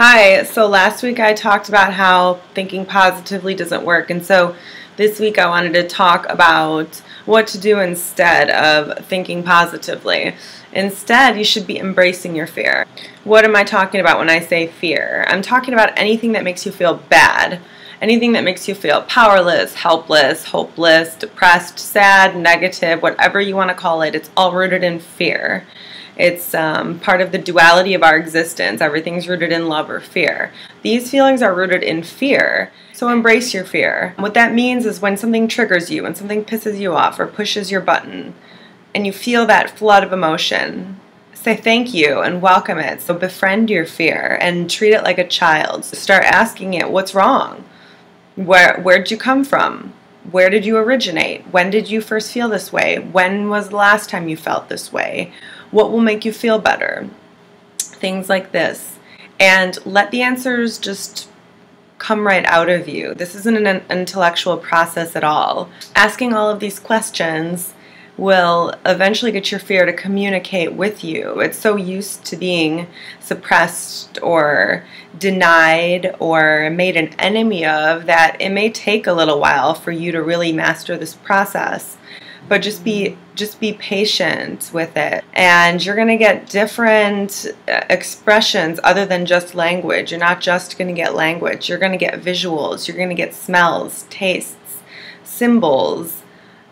Hi, so last week I talked about how thinking positively doesn't work, and so this week I wanted to talk about what to do instead of thinking positively. Instead, you should be embracing your fear. What am I talking about when I say fear? I'm talking about anything that makes you feel bad, anything that makes you feel powerless, helpless, hopeless, depressed, sad, negative, whatever you want to call it, it's all rooted in fear. It's um, part of the duality of our existence. Everything's rooted in love or fear. These feelings are rooted in fear. So embrace your fear. What that means is when something triggers you, when something pisses you off or pushes your button, and you feel that flood of emotion, say thank you and welcome it. So befriend your fear and treat it like a child. Start asking it, what's wrong? Where, where'd you come from? Where did you originate? When did you first feel this way? When was the last time you felt this way? What will make you feel better? Things like this. And let the answers just come right out of you. This isn't an intellectual process at all. Asking all of these questions will eventually get your fear to communicate with you. It's so used to being suppressed or denied or made an enemy of that it may take a little while for you to really master this process. But just be just be patient with it and you're going to get different uh, expressions other than just language. You're not just going to get language. You're going to get visuals, you're going to get smells, tastes, symbols,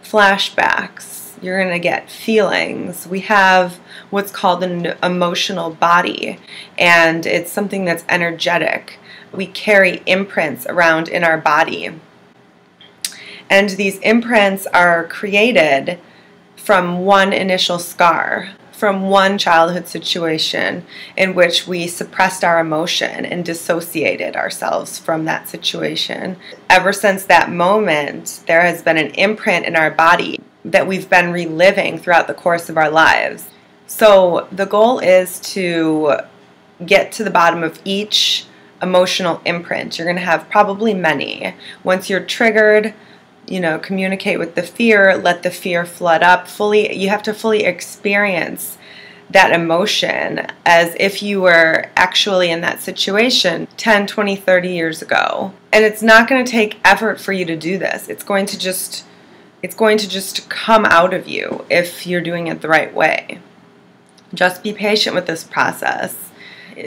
flashbacks you're going to get feelings. We have what's called an emotional body, and it's something that's energetic. We carry imprints around in our body. And these imprints are created from one initial scar, from one childhood situation in which we suppressed our emotion and dissociated ourselves from that situation. Ever since that moment, there has been an imprint in our body that we've been reliving throughout the course of our lives. So the goal is to get to the bottom of each emotional imprint. You're going to have probably many. Once you're triggered, you know, communicate with the fear, let the fear flood up fully. You have to fully experience that emotion as if you were actually in that situation 10, 20, 30 years ago. And it's not going to take effort for you to do this. It's going to just it's going to just come out of you if you're doing it the right way. Just be patient with this process.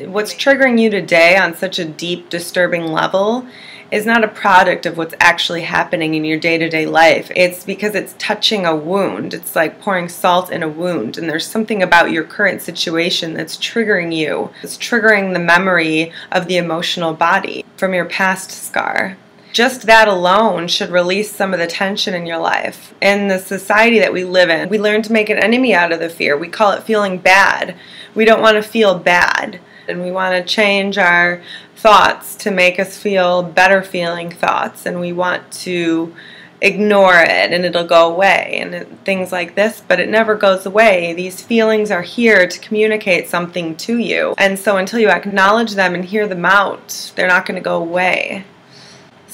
What's triggering you today on such a deep, disturbing level is not a product of what's actually happening in your day to day life. It's because it's touching a wound. It's like pouring salt in a wound, and there's something about your current situation that's triggering you. It's triggering the memory of the emotional body from your past scar just that alone should release some of the tension in your life. In the society that we live in, we learn to make an enemy out of the fear. We call it feeling bad. We don't want to feel bad. And we want to change our thoughts to make us feel better feeling thoughts. And we want to ignore it and it'll go away and things like this, but it never goes away. These feelings are here to communicate something to you. And so until you acknowledge them and hear them out, they're not going to go away.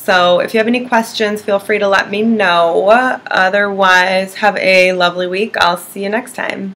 So if you have any questions, feel free to let me know. Otherwise, have a lovely week. I'll see you next time.